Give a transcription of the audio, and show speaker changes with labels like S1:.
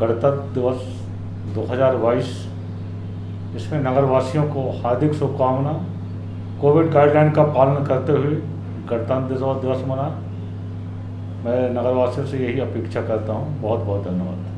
S1: गणतंत्र दिवस 2022 इसमें नगरवासियों को हार्दिक शुभकामना, कोविड गाइडलाइन का पालन करते हुए गणतंत्र दिवस मना मैं नगरवासियों से यही अपेक्षा करता हूँ। बहुत बहुत धन्यवाद।